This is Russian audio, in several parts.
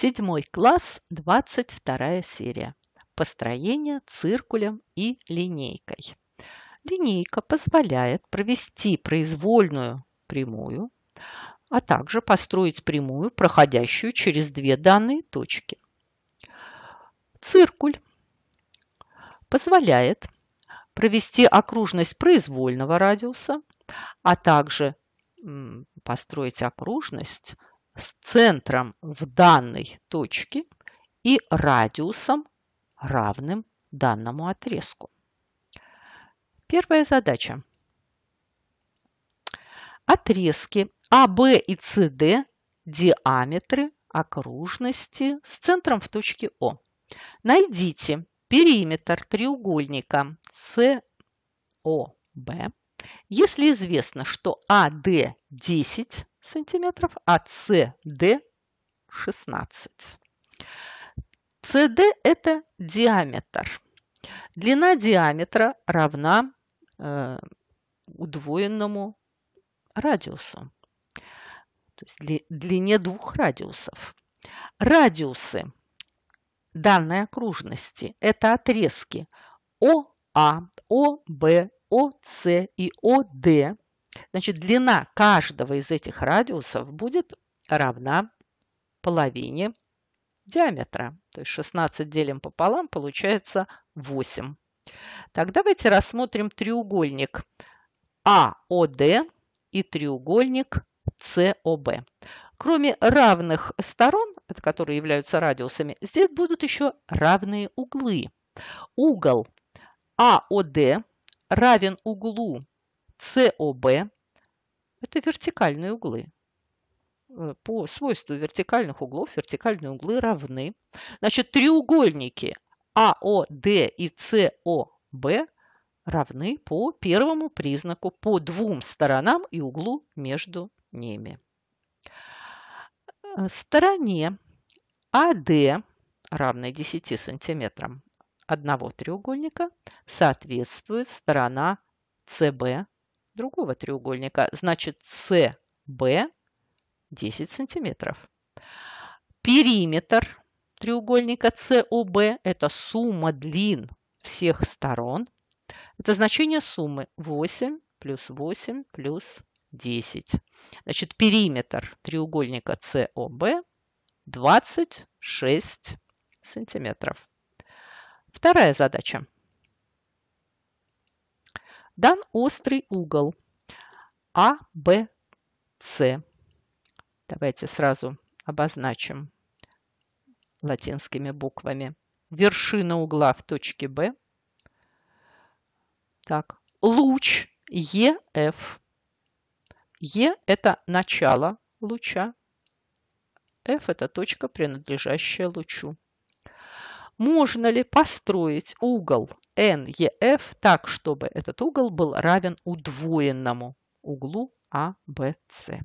Седьмой класс, 22 серия. Построение циркулем и линейкой. Линейка позволяет провести произвольную прямую, а также построить прямую, проходящую через две данные точки. Циркуль позволяет провести окружность произвольного радиуса, а также построить окружность с центром в данной точке и радиусом, равным данному отрезку. Первая задача. Отрезки АБ и СД – диаметры окружности с центром в точке О. Найдите периметр треугольника СОБ, если известно, что АД 10 сантиметров, а CD 16. CD – это диаметр. Длина диаметра равна э, удвоенному радиусу, то есть длине двух радиусов. Радиусы данной окружности – это отрезки ОА, ОБ, ОС и ОД Значит, длина каждого из этих радиусов будет равна половине диаметра. То есть 16 делим пополам, получается 8. Так, давайте рассмотрим треугольник АОД и треугольник СОБ. Кроме равных сторон, которые являются радиусами, здесь будут еще равные углы. Угол АОД равен углу СОБ – это вертикальные углы. Э, по свойству вертикальных углов вертикальные углы равны. Значит, треугольники АОД и СОБ равны по первому признаку, по двум сторонам и углу между ними. Э, стороне АД, равной 10 сантиметрам одного треугольника, соответствует сторона СБ другого треугольника. Значит, СБ 10 сантиметров. Периметр треугольника СОБ – это сумма длин всех сторон. Это значение суммы 8 плюс 8 плюс 10. Значит, периметр треугольника СОБ 26 сантиметров. Вторая задача дан острый угол АБС. Давайте сразу обозначим латинскими буквами. Вершина угла в точке Б. Так, луч ЕФ. Е – это начало луча. F – это точка, принадлежащая лучу. Можно ли построить угол NEF так, чтобы этот угол был равен удвоенному углу ABC?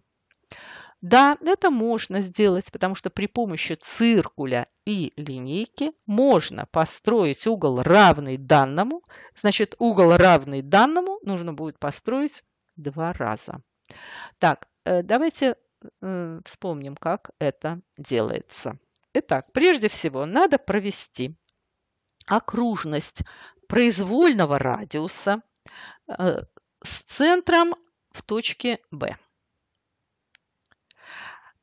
Да, это можно сделать, потому что при помощи циркуля и линейки можно построить угол равный данному. Значит, угол равный данному нужно будет построить два раза. Так, э, давайте э, вспомним, как это делается. Итак, прежде всего надо провести окружность произвольного радиуса э, с центром в точке B.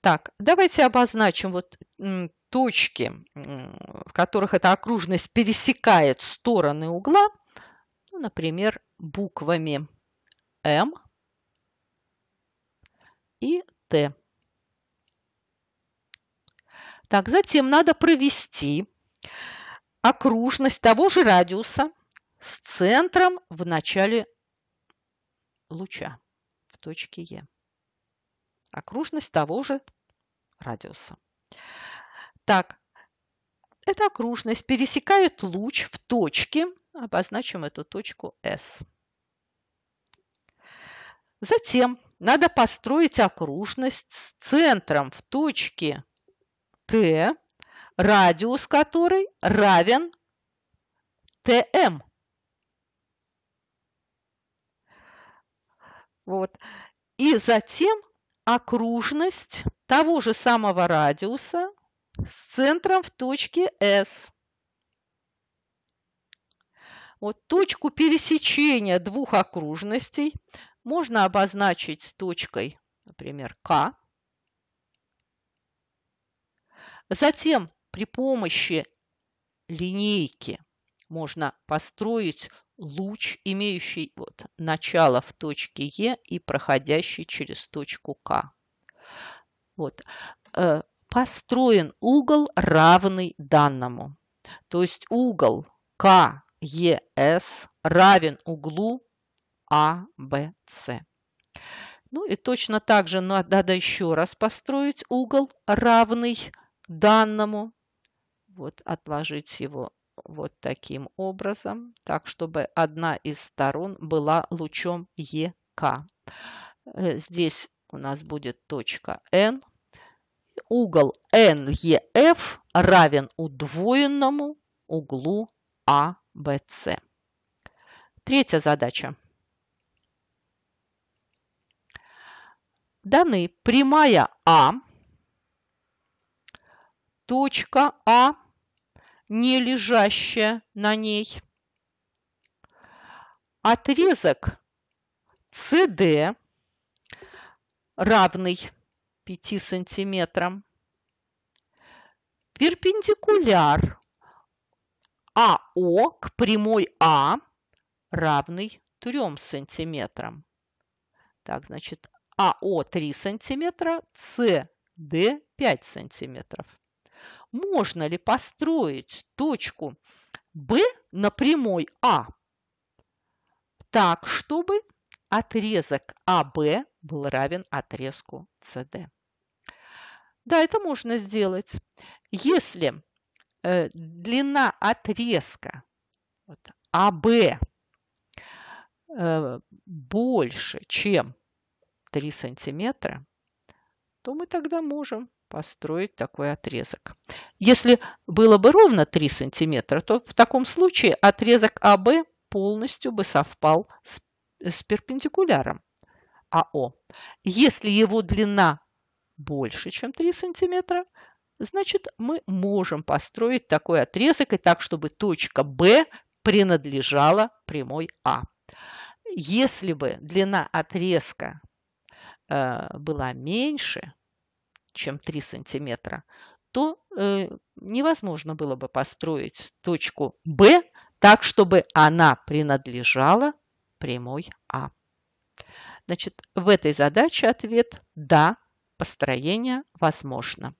Так, давайте обозначим вот точки, в которых эта окружность пересекает стороны угла, ну, например, буквами М и Т. Так, затем надо провести окружность того же радиуса с центром в начале луча в точке Е. Окружность того же радиуса. Так, эта окружность пересекает луч в точке, обозначим эту точку S. Затем надо построить окружность с центром в точке Т, радиус которой равен ТМ. Вот. И затем окружность того же самого радиуса с центром в точке S. Вот точку пересечения двух окружностей можно обозначить точкой, например, К. Затем при помощи линейки можно построить луч, имеющий вот начало в точке Е и проходящий через точку К. Вот. Э, построен угол, равный данному. То есть угол КЕС равен углу АБС. Ну и точно так же надо еще раз построить угол, равный данному. Вот отложить его вот таким образом, так, чтобы одна из сторон была лучом ЕК. Э, здесь у нас будет точка N. Угол NEF равен удвоенному углу ABC. Третья задача. Даны прямая А, точка А – не лежащая на ней. Отрезок CD равный 5 сантиметрам. Перпендикуляр АО к прямой А равный 3 сантиметрам. Так, значит, АО 3 сантиметра, СД 5 сантиметров можно ли построить точку B на прямой А так, чтобы отрезок АБ был равен отрезку CD. Да, это можно сделать. Если э, длина отрезка вот, АБ э, больше, чем 3 сантиметра, то мы тогда можем построить такой отрезок. Если было бы ровно 3 сантиметра, то в таком случае отрезок АБ полностью бы совпал с, с перпендикуляром АО. Если его длина больше, чем 3 сантиметра, значит мы можем построить такой отрезок и так, чтобы точка Б принадлежала прямой А. Если бы длина отрезка э, была меньше, чем 3 сантиметра, то э, невозможно было бы построить точку B так, чтобы она принадлежала прямой А. Значит, в этой задаче ответ «да», построение возможно.